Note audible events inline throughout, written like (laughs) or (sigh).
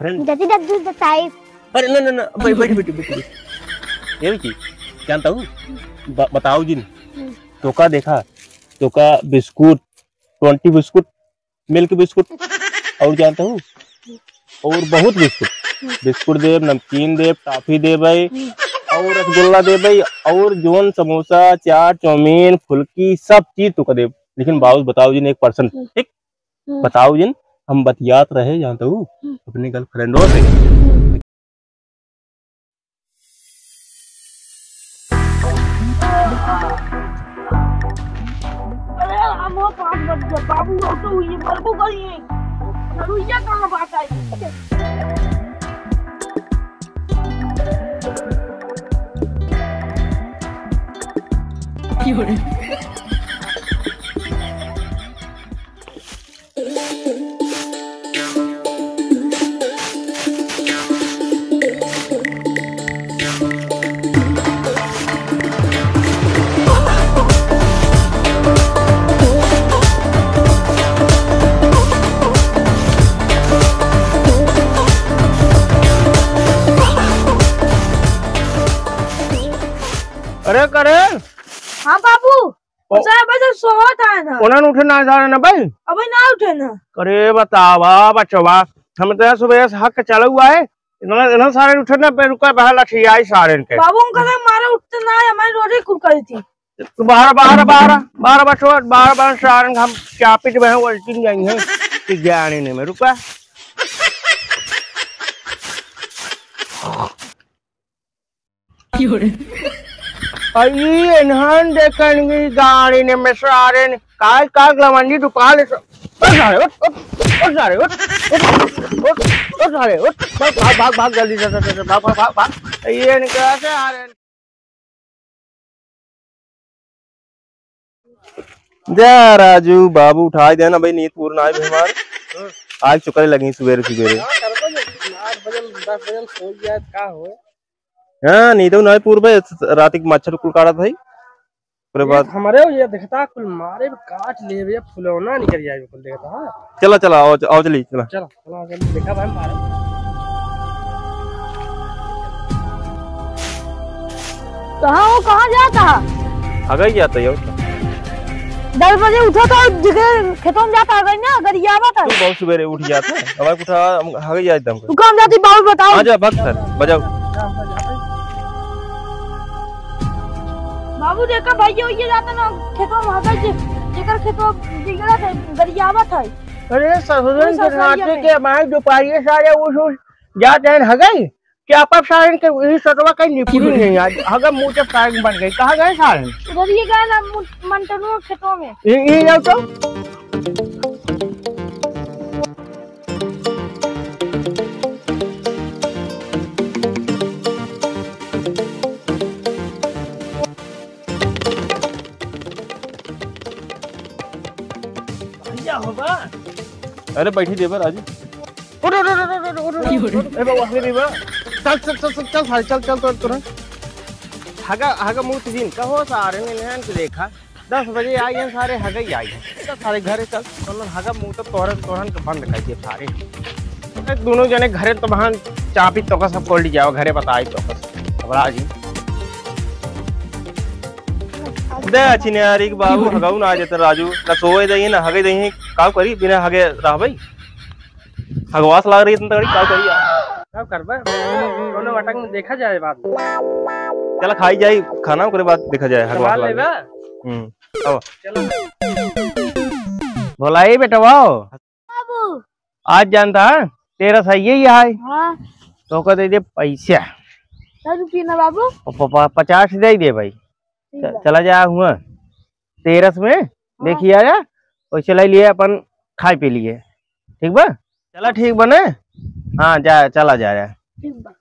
Friend जति दद्दू बताई अरे ना ना ना बैठ बैठ बैठ बैठ। ये की जानता हूँ बताओ जिन। तो देखा तो biscuit twenty biscuit milk biscuit और जानता हूँ और बहुत बिस्कुट बिस्कुट देव नमकीन देव टॉफी दे भाई और रसगुल्ला दे भाई और जोन समोसा चाट चाउमीन फुल्की सब चीज़ तो देव लेकिन बाबू बताओ जिन एक पर्सन ठीक। बताओ जिन हम बतियात रहे जानता तो। अपनी गर्लफ्रेंडों से। बाबू तो करिए कहाँ बात आई? अरे सोहत है ना उन्हें उठना था ना भाई अबे ना उठे ना अरे बतावा बचवा हम तो सुबह से हक चला हुआ है इन्होंने इन्होंने सारे उठने पे रुका बहल अच्छी सारे के बाबू उनका तो मारे उठते ना है हमारी रोटी कुल करी थी तो बारह बारह बारह बारह बचवा बारह बारह सारे हम क्या पिट में उल्टी जाएँगे कि ज्ञान ही में रुका आई गाड़ी ने में सारे काल काल लवंडी दुकान से उठ सारे उठ उठ उठ सारे उठ उठ उठ उठ सारे उठ भाग भाग भाग जल्दी से भाग भाग भाग ये ने कैसे आ रहे? जा राजू बाबू उठाई देना भाई नींद पूर्ण आई भी आज हाँ नींद ना पूर्व रात की मच्छर कुल काटा था उसके बाद हमारे ये दिखता कुल मारे भी काट ले भैया फुलौना निकल जाए कुल देखता हाँ। चला चला आओ आओ चली चला। चलो चलो जल्दी देखा भाई मारे। कहाँ वो कहाँ जाता? आगे ही जाता है दस बजे उठा था जगह खेतों में जाता अगर ना अगर ये आवा था तू बहुत सवेरे उठ जाता है हमारे उठा हम आगे जाए दम तू कहाँ जाती बाबू बताओ। आ जा भक्त सर बजाओ। बाबू देखा भाई ये जाते ना खेतों में जे। जेकर खेतों बिगड़ा थे गरियावा था। अरे ससुरन के नाते में। के माय दोपहरिए सारे उस उस जाते हैं हगई क्या आप सारे के इस सतवा कहीं निपुण (laughs) नहीं आज? हगा मुँह से सारे बन गई। कहाँ गए सारे? उधर ये गए ना मंटनो खेतों में। ये ये जाओ तो। अरे बैठी देवर चल सारे देखा। दस बजे घरे तो बंद दोनों जने घरे तो चापी तो जाओ, घरे बताई तो घबरा जी दे अच्छी ने यार एक बाबू हगाऊ ना आ जाता राजू। ना सोए दही ना हगे दही काव करी बिना हगे रह भाई। हगवास लाग रही है तंतड़ी काव करी यार सब करबे दोनों वटक में देखा जाए बात। चला खाई जाई खाना ओकरे बाद देखा जाए हगवास लेबे। हम्म आओ। चलो। भोलाई बेटा वाओ बाबू। आज जानता है तेरा सही है यहाँ हाँ। तो को दे दे पैसा। दस रुपये ना बाबू? पचास दे दे भाई। है। चला जा हुआ। तेरस में देखिए आया और चला लिए अपन खाए पी लिए। ठीक बा? चला ठीक बने। हाँ जा चला जा रहा ठीक बा।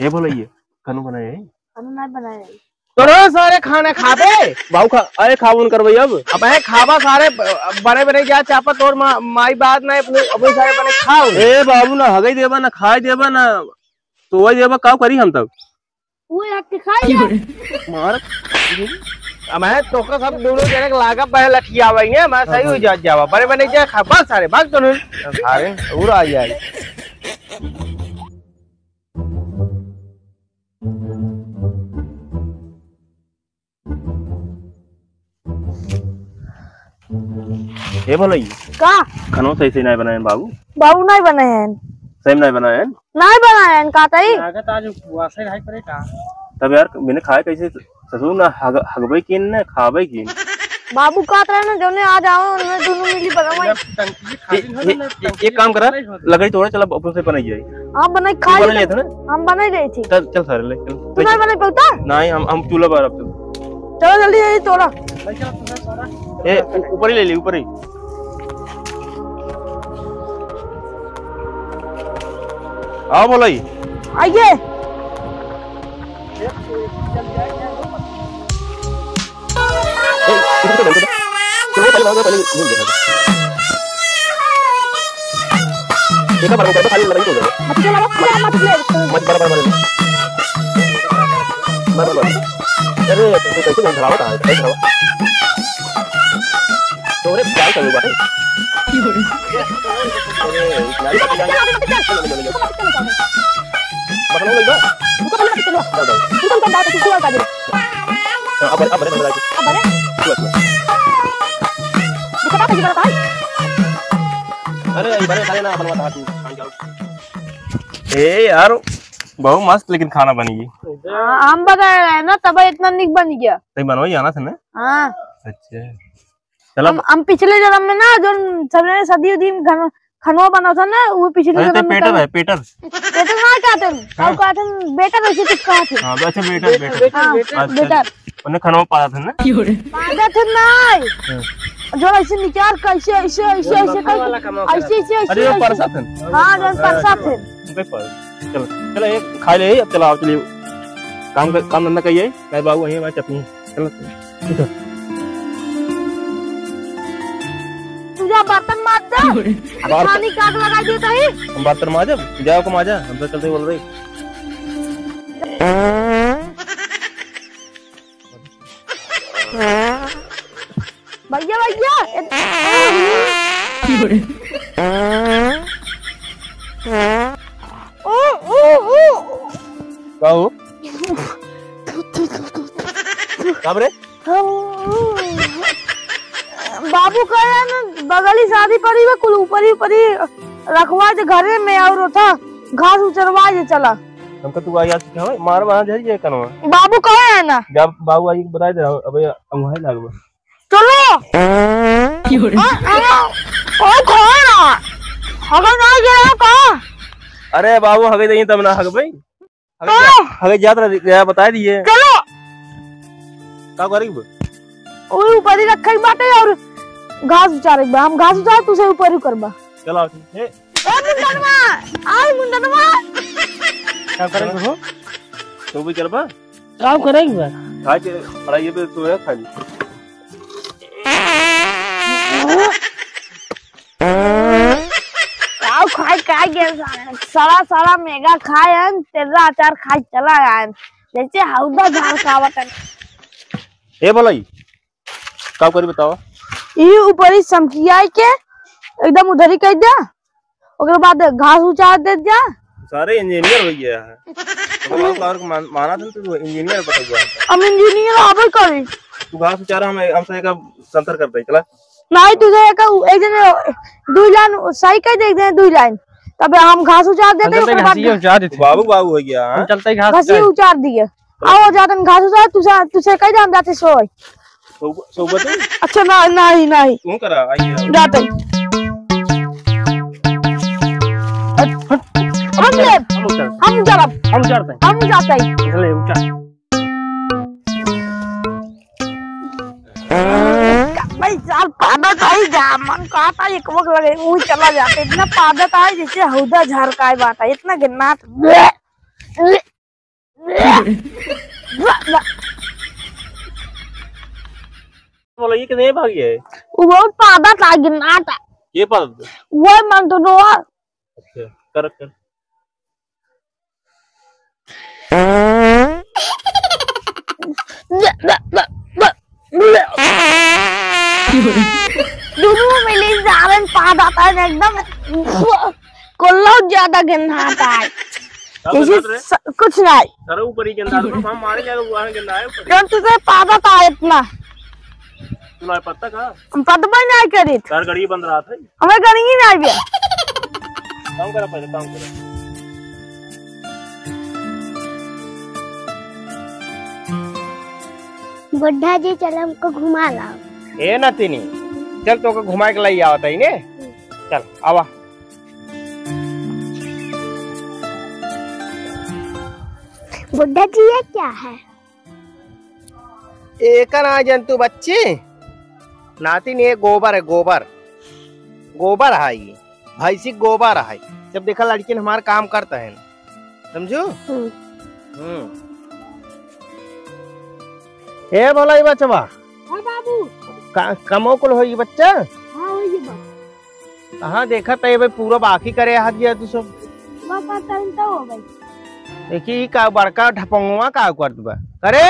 ये बोलिए कनु बनाए खाना नहीं बनाया तो रो सारे खाने खाबे? बाबू खा अरे खावन करबई अब। अब है खाबा सारे ब- बड़े बड़े जा चापा तोर मा, माई बात नहीं अपने अपने सारे बने खाओ। ए बाबू ना हगई देबा ना खाए देबा ना सोए देबा काव करी हम तब? वो एक के खाई जा मार। हमें तोका सब दोनों जने लागा पहले लठिया भाई है मैं सही हो जा जावा। बड़े बने जा खबर सारे भाग तो नहीं। सारे और आ जाए। ये बोलो का? खनो सही से नहीं बनाए बाबू। बाबू नहीं बनाए। सेम सही नहीं बनाए। हैं नहीं बनाए का ताई? आगे ताज वासे नहीं पड़े का? तब यार मैंने खाए कैसे? ससुर ना हग हगबे किन ना खाबे किन बाबू कहत रहे ना जौने आ जाओ उनमें दोनों मिली हो ना एक काम करा लकड़ी तोड़े चला ऊपर से बनाई जाए। हम बनाई तू खाई बना लिया था ना? हम बनाई रही थी। चल चल सारे ले चल। तू नहीं बनाई पड़ता नहीं हम हम चूल्हा बार अब चलो जल्दी ये तोड़ा। ए ऊपर ही ले ली ऊपर ही। आओ बोलाई आइए। तो देखो तो। चलो पहले भागो पहले नहीं देखा एक बार ऊपर खाली लड़ाई हो गई मत चला मत चला मत बड़ा बड़ा बड़ा बड़ा अरे तो कैसे नहीं खराब था कैसे खराब तो रे क्या करूँ बात अरे नारी बात जाएँगे बताओ लगा उनको पहले मत चलो उनको तो दांत से का दे अब अब बड़े बड़े अब बड़े ना तू ए यार बहुत मस्त लेकिन खाना बनी गई बता रहे हैं ना तब इतना निक बन गया। तई बनवाई आना था ना? हाँ। अच्छा। चलो। हम हम पिछले जन्म में ना जो सबने सदी उदी खनवा बना था ना वो पिछले जन्म में पेटर है पेटर। बेटा ना कहते हैं? हम कहते हैं बेटा वैसे कुछ कहा थे? हाँ तो अच्छा हाँ अच्छा। बेटा। उन्हें खाना पाया था ना? पादा थे नहीं जो ऐसे निचार कैसे ऐसे ऐसे ऐसे ऐसे ऐसे अरे ऐसे वो परसा था हाँ। जो परसा थे उनके पर चलो चलो एक खा ले अब चलो आओ चलिए। काम काम धंधा करिए। मैं बाबू वहीं मैं चपनी चलो। तुझा बर्तन मार दे। अब पानी काट लगा देता ही। हम कर माजा जाओ को माजा। हम तो चलते बोल रहे। भैया भैया ओ ओ ओ। क्या हो बाबू कह रहे हैं ना बगली शादी पड़ी हुई कुल ऊपर ही ऊपर ही रखवा दे घरे में और था घास उचरवा दे चला। हमका तू आई आज क्या हो मार वहाँ जाई ये कनो बाबू कहे है ना। जब बाबू आई के बताई दे अबे अंगुहाई लागबा अरे बाबू हगे दई तब ना हग भाई। हाँ। हगे जात बता दिए। चलो। का करी वो ऊपर ही रखा ही बाटे और घास उचारे हम घास उचार तू से ऊपर ही करबा। चलो ए मुंडनवा! आई मुंडनवा! क्या करेंगे हो तू भी चलबा काम करेंगे। बा खा के पढ़ाई पे तू है खाली। खाए सारा सारा मेगा खाए तेरा अचार खाए चला आयन जैसे हौदा ए भलाई का करी बताओ। ई ऊपर ही समकिया के एकदम उधर ही कह दिया। ओकर बाद घास उचार दे दिया। सारे इंजीनियर हो। गया है तो मान- माना था तो इंजीनियर बता हुआ हम इंजीनियर आबे करी। तू घास बेचारा हम हमसे का संतर करते हैं चला। नहीं तुझे एक एक दिन दो लाइन सही कह दे दे दो लाइन। तब हम घास उचार देते तू बाबू बाबू हो गया हम हाँ? चलते घास उचार दिए। आओ जातन घास उचार तुझे तुझे कह जान जाते सोई सो- सोबत? अच्छा ना नहीं नहीं। तू करा आइए जाते। हम ले। हम उचार हम हैं। हम जाते हैं। चले उचार भाई साल पादत आई जा। मन कहता एक वक्त लगे वो चला जाते। इतना पादत आई जैसे हौदा झरकाए बात है इतना गिरना बोला ये कितने भागी है वो पादत आ गिरना ये पाल वो मन तो नो अच्छा कर कर। (laughs) (laughs) दोनों (laughs) मिली जारन पादत है एकदम कोल्लो ज़्यादा था। जैसे स- कुछ नहीं। सर ऊपर ही गंदा तो हम मारे जाएगा वहाँ गंदा है ऊपर। जब तुझे पादत आ इतना। तू ना पत्ता का हम पतबा नहीं करी गड़ी बंद रहा था हमें नहीं काम करा पहले काम करा। बुढ़ा जी चल हमको घुमा लाओ ए नतिनी चल तो के घुमा के लाई आवत है ने चल आवा बुढ़ा जी ये क्या है? एक ना जंतु बच्चे। नातिन ये गोबर है गोबर। गोबर है ये। भैंसी गोबर है। जब देखा लड़की ने हमारा काम करता है समझो? हम्म। हम्म। ए भोला ये बच्चा हाँ बाबू का, कमो कुल हो ये बच्चा। हाँ हो ये बात। हाँ देखा तो भाई? पूरा बाकी करे हाथ दिया तू सब। बस बात तो हो गई देखी का बड़का ढपंगवा का कर दबा करे?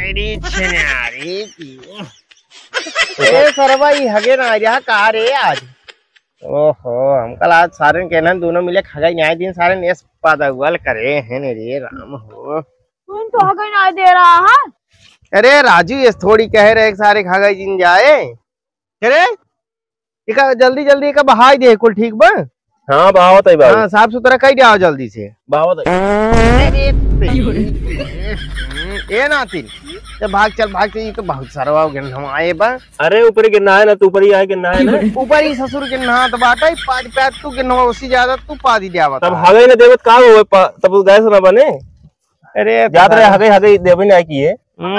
तेरी छनारी की ए सरवा ई हगे ना जा का रे आज। ओहो हम कल आज सारे कहना दोनों मिले खगाई न्याय दिन सारे नेस पादगल करे हैं रे राम हो। तू तो हो गई नहीं दे रहा है? अरे राजू ये थोड़ी कह रहे सारे खगाई दिन जाए। अरे? इका जल्दी जल्दी का बहाई दे कुल ठीक बा हाँ बहावत है बाबू हाँ साफ़ सुथरा कर जाओ जल्दी से। बहावत है। ए नातिन ये भाग चल भाग चल ये तो बहुत सारा गिन हम आए बा। अरे ऊपर ही है ना तू ऊपर ही आए गिरना है ना। ऊपर ही ससुर के नहा तो बाटा ही पाँच पैर तू गिन उसी ज़्यादा तू पादी दिया तब हगे न देवत का हो? तब गए सुना बने अरे याद रहे हगे हगे देवे ना की है है।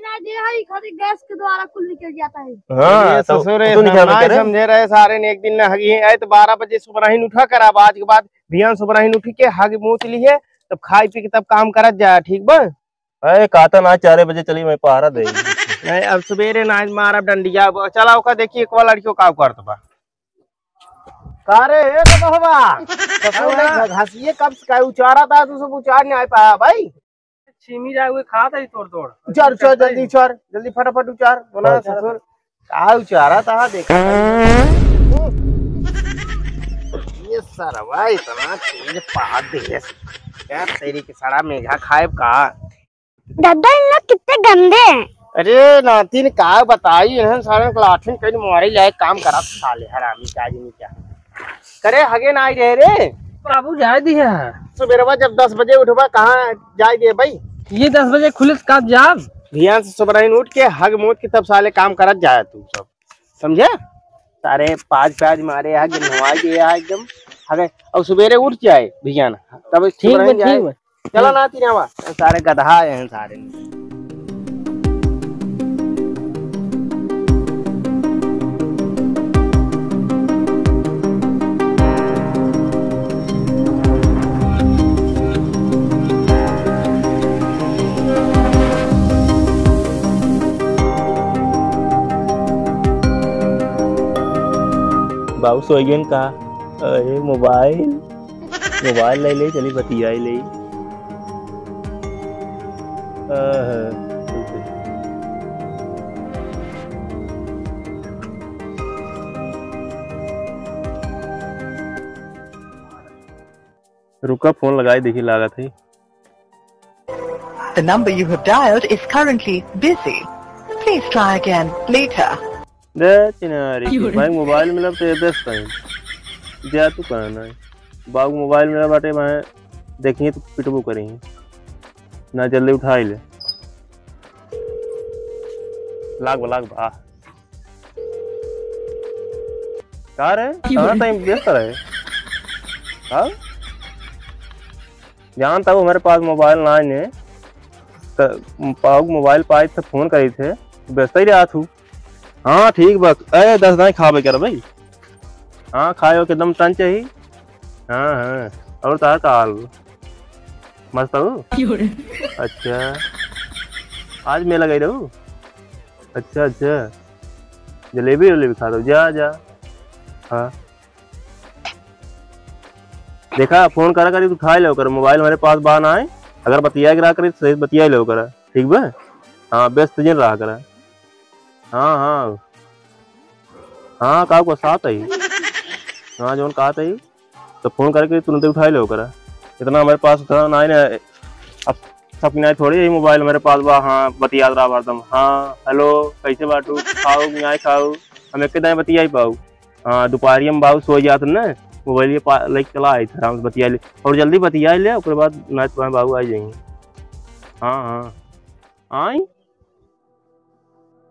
ना दे है खाली गैस के द्वारा कुल निकल जाता है। हाँ तो ससुर तू ना समझे रहे सारे ने एक दिन न हगी आए तो बारह बजे सुबह उठा कर अब आज के बाद भियान सुबह उठी के हग मुँह है तब खाई पी के तब काम करत जा ठीक बा? अरे काता ना चार बजे चली मैं पहाड़ा दे। नहीं अब सवेरे नाच मारब डंडिया चला ओका देखिए एक बार लड़कियों का करत बा। कारे हे तो बहवा (laughs) ससुर ने घासिए कब से का उचारा था तू सब उचार नहीं आ पाया भाई। छीमी जाए हुए खाता ही तोड़ तोड़। उचार उचार जल्दी उचार जल्दी फटाफट उचार बोला ससुर। का उचारा था देखा ये सरवा इतना तेज पहाड़ दे क्या तेरी की सड़ा मेघा खाए का? दादा इन लोग कितने गंदे हैं। अरे नातिन का बताई इन्हन सारे लाठिन कहीं मारे लाए काम करा साले हरामी का आदमी क्या। करे हगे ना आई रे। बाबू जाए दिया सुबेरवा जब दस बजे उठवा कहाँ जाए दे भाई? ये दस बजे खुले का जाब? ध्यान से सुबह उठ के हग मोद के तब साले काम करत जाए तू सब। समझे? तारे पाज प्याज मारे हग नवाई दे एकदम। हगे और सुबेरे उठ जाए भियान तब ठीक है चलो ना तीन सारे गधा हैं सारे। बाबू सोइगन का अरे मोबाइल मोबाइल ले ले चली बतियाई ले रुका फ़ोन लगाई देखी लागत है The number you have dialed is currently busy. Please try again later. भाई मोबाइल मिला तो ये बेस्ट टाइम जा तू कहना है बाबू मोबाइल मिला बाटे मैं देखिए तो पिटबो करेंगे। ना जल्दी उठा ही ले। लाग बा लाग बा। का रे? कहाँ टाइम व्यस्त रहे हाँ? जानता हूँ हमारे पास मोबाइल ना ने पाऊ मोबाइल पाए थे फ़ोन करी थे। व्यस्त ही रहा तू। हाँ ठीक बा अरे, दस दाई खावे कर भाई। हाँ खाए हो एकदम तन चाहिए हाँ हाँ। और तार का हाल मस्त हो। अच्छा। आज मेला गई रहू? अच्छा अच्छा। जलेबी वलेबी खा दो जा जा। हाँ। देखा, फ़ोन करा करी तू उठा लो कर। मोबाइल हमारे पास बाहर ना आए। अगर बतिया करा करी तो सही बतिया लो करा। ठीक बा? हाँ व्यस्त जिन रहा करा। हाँ हाँ। हाँ का को साथ आई हाँ जोन कहा था तो फ़ोन करके तुरंत उठा लो करा। इतना हमारे पास उतना ना ना, अब सब नहीं थोड़ी यही मोबाइल मेरे पास बा हाँ बतियात रहा हरदम। हाँ हेलो, कैसे बाटू? खाओ न्याय खाओ? हम एक दाएँ बतियाई पाऊ हाँ दोपहरी में बाबू सो जात ना, मोबाइल ये लाइक चला आई था, आराम से बतिया ले। और जल्दी बतिया ले, उसके बाद नाच पाए बाबू आ जाएँगे। हाँ हाँ। आई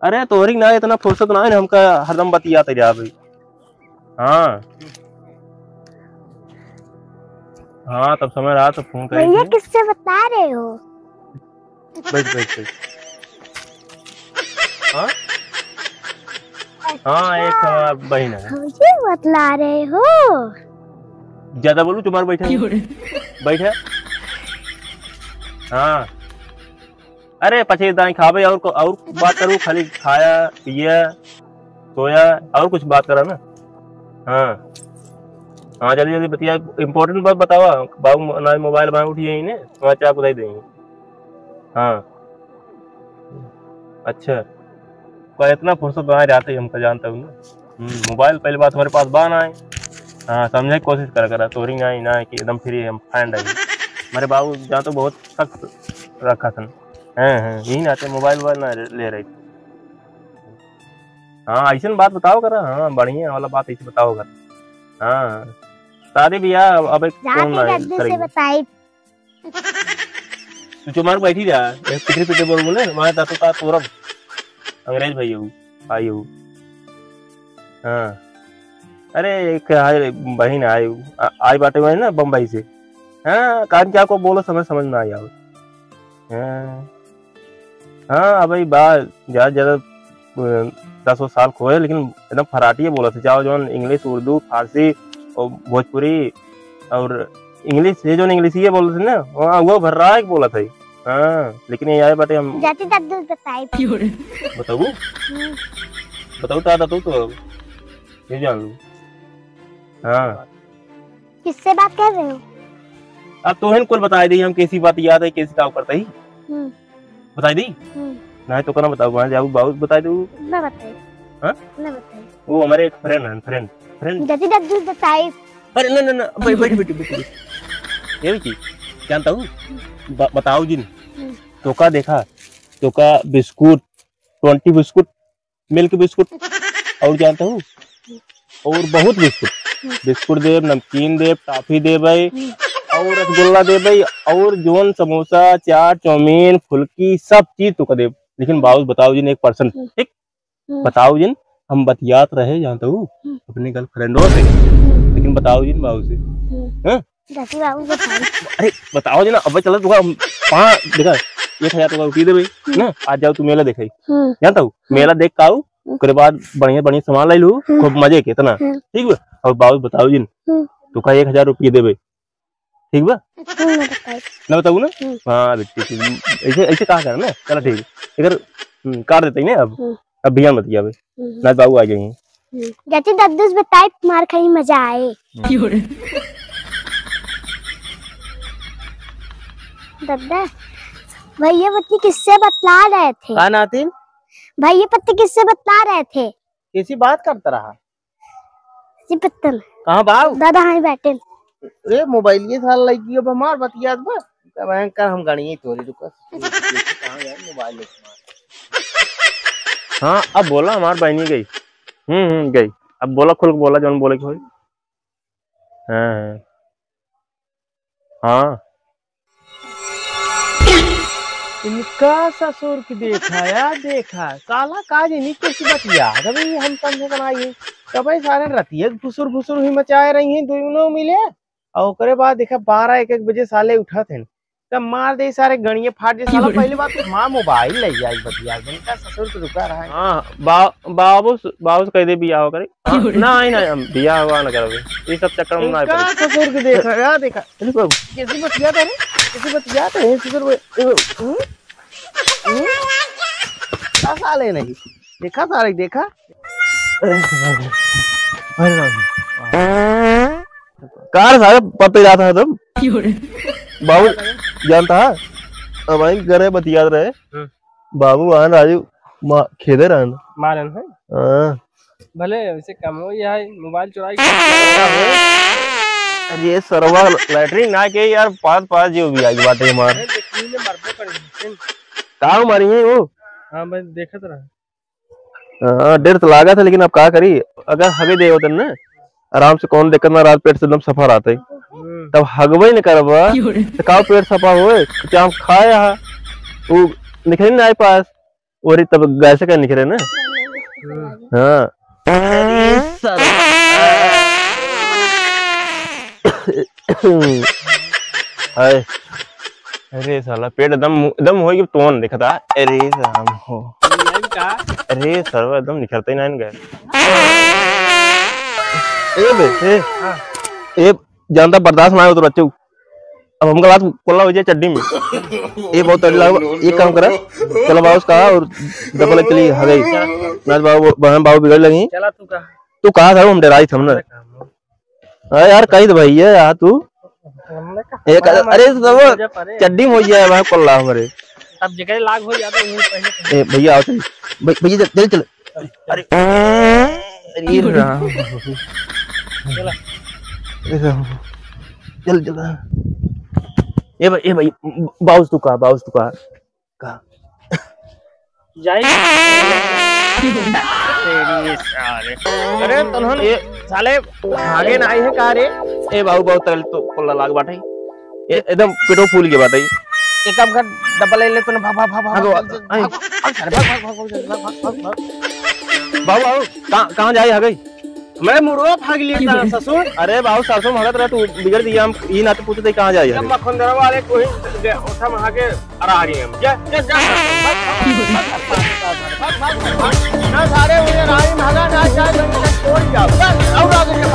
अरे तोहरी ना इतना फुर्सत ना है हमका हरदम बतियाते जा भाई। हाँ। हाँ तब समय रहा तो फ़ोन भैया करेंगे किससे बता रहे हो? बैठ बैठ बैठ हाँ? हाँ एक हमारा बहन है। मुझे बतला रहे हो? ज़्यादा बोलू तुम्हारे बैठे बैठे हाँ। अरे पचे दाई खावे और और बात करूँ, खाली खाया, पिया, सोया, और कुछ बात करा ना। हाँ। हाँ जल्दी जल्दी बतिया। इम्पोर्टेंट बात बतावा बाबू, ना मोबाइल बाहर उठिए ही ने समाचार आपको दे देंगे। हाँ। अच्छा। पर इतना फुर्सत बनाए जाते ही हमको जानता हूँ ना मोबाइल पहली बात हमारे पास बान आए हाँ समझे, कोशिश करा करा। तोरी ना ही ना कि एकदम फ्री हम फ्रेंड है। मेरे बाबू, जहाँ तो बहुत सख्त रखा था। हाँ हाँ यही ना आते मोबाइल वोबाइल ना ले रही थी। हाँ ऐसे बात बताओ करा हाँ बढ़िया वाला बात ऐसे बताओ करा। हाँ शादी ब्याह अब एक कौन जाके ना दद्दू से करेगी बताई तू चुमार बैठी जा पिटरी पिटे बोल बोले? हमारे दातु का तोरब। अंग्रेज़ भाई हूँ आई हूँ हाँ। अरे एक आए बहन आई आई बाटे हुए ना बम्बई से। हाँ कान क्या को बोलो समझ समझ में आई आओ हाँ। हाँ अब भाई बात ज़्यादा ज़्यादा दस वो साल खोए लेकिन एकदम फराटी बोला था। चाहो जो इंग्लिश उर्दू फारसी और भोजपुरी और इंग्लिश ये जो इंग्लिश ये बोल रहे थे ना हाँ वो भर रहा है बोला था हाँ लेकिन ये आए बाटे हम जाती दद्दू से बताई बताऊ बताऊ ता बताऊ तो ये जान लू। हाँ। किससे बात कर रहे हो? अब तो है कुल बता दी हम कैसी बात याद है कैसी काम करता ही। हम्म, बता दी हम्म, नहीं तो कहना बताऊ वहाँ जाऊ बाबू बता दू मैं बताई। हाँ? मैं बताई। वो हमारे एक फ्रेंड है फ्रेंड फ्रेंड जाती दद्दू से बताई। अरे ना ना ना बैठ बैठ बैठ बैठ ये भी जानता हूँ बताओ जिन हम्म। तो का देखा। तो का biscuit twenty biscuit milk biscuit. और जानता हूँ और बहुत बिस्कुट। बिस्कुट देव नमकीन देव टॉफी दे भाई। और रसगुल्ला दे भाई और जोन समोसा चाट चाउमीन फुल्की सब चीज़ तो देव लेकिन बाबू बताओ जिन एक पर्सन ठीक हम्म। बताओ जिन हम बतियात रहे जानता हूँ हम्म। अपने गर्लफ्रेंडों से। लेकिन बताओ जिन बाबू से। हाँ? बाबू बताई अरे बताओ जी ना अब चलो तुका पाँच देखा एक हज़ार तुका रुपये दे भाई ना? आज जाओ तू मेला हम्म, जानता हूँ मेला देख के उसके बाद बढ़िया बढ़िया सामान लाई लू खूब मज़े के इतना। हम्म। ठीक है और बाबू बताओ जी हम्म। तुका एक हज़ार रुपये दे भाई। ठीक बा? बताई ना बताऊ ना। हाँ। है। ऐसे ऐसे कहा कर ना? चलो ठीक इधर हम्म, काट देते ना अब। हम्म। अब भैया मत भाई हम्म, ना बाबू आ जाएँगे हम्म। जाती दद्दू से बताई मार खाई मज़ा आए। दद्दा भैया पत्नी किससे बतला रहे थे? नातिन। भैया पत्नी किससे बतला रहे थे? कैसी बात करता रहा? जी पत्तन। कहाँ बाबू दादा हाँ बैठे ए मोबाइल ये साल लगी अब हमार बतियात बा। का भयंकर हम गणिए तोरी रुका। कहाँ यार मोबाइल हाँ अब बोला हमार बहनी गई। हम्म हम्म गई। अब बोला खुल बोला जौन बोले के होई। हाँ हाँ। इनका ससुर की देखा यार देखा काला काज नहीं कैसी बतिया अभी हम समझे बनाइए। कभी सारे रतिये फुसुर फुसुर ही मचाए रही हैं दोनों मिले। और ओकरे बाद देखा बारह एक एक बजे साले उठा थे तब मार दे सारे गणिये फाट जे साला पहली बात तो माँ मोबाइल ले जाई बतिया इनका ससुर के रुका रहा है। हाँ बा, बाबू बाबू कह दे बिया हो करे हाँ, ना आई ना बिया हुआ ना करोगे। ये सब चक्कर में ना पड़े। ससुर के देखा (laughs) यार देखा। चलो बाबू कैसी बतिया था रे? कैसी बतिया था ये ससुर वो- वो- हम्म? हम्म? क्या साले नहीं। देखा सारे देखा? कार सारे पते जाता है तुम। बाबू जानता है? हमारे घरे बतियात रहे। हम्म। बाबू वहाँ राजू मा- खेदे रहन। मारन है? हाँ। भले वैसे कम हो या मोबाइल चुराई। अरे सरवा लैटरिन ना के यार पास पास जो भी आई बाटे हमार देखने में का मारी है वो। हाँ मैं देखत रहा। हाँ डर तो लागा था लेकिन अब का करी? अगर हगे दे होतन ना आराम से कौन देखत ना रात पेट से एकदम सफ़ा रहता है तब हगवे न करबा तो का पेट सफ़ा होए क्या हम खाए हा वो निकले ना आए पास और तब गैसे का निकले ना हाँ अरे साला पेट एकदम एकदम हो गया तोन देखा था अरे राम हो अरे सर्व एकदम निखरते ही ना गए ए बे ए ए जानता बर्दाश्त ना हो तो बच्चों अब हमका बात कोल्ला हो जाए चड्डी में ये बहुत तगड़ी लगा एक काम करा चलो बाबू कहा और डबल चली आ गई नाच बाबू बहन बाबू बिगड़ लगी चला तू का तू कहा था हम डराई थम ना अरे यार कही तो भैया यार तू एक अरे सब चड्डी में हो जाए वहाँ कोल्ला हमारे अब जगह लाग हो जाता ए भैया आओ चल भैया चल चल अरे अरे राम चल चल ए भाई ए भाई बाउस तू कहा बाउस तू कहा कहा अरे तनहन ये साले आगे ना आई है का रे ए बाबू बाबू तल तो कोल्ला लाग बाटे ए एकदम पेटो फूल के बाटे एक काम कर डब्बा ले ले तूने भाग भाग भाग भाग भागो, भाग। भाग भाग भाग भाग भाग भाग भाग भाग बाबू बाबू कहाँ कहाँ जाए आ गई? मैं मुर्गा भाग लिया था (laughs) ससुर। अरे बाबू सासु भगत रहा तू बिगड़ दिया हम ये ना तो पूछते कहाँ जाए जब मखंदरा वाले कोई उठा में आके आ रही हम। जा जा जा। (laughs) ना सारे भागा ना जाए छोड़ जाओ बस और आगे के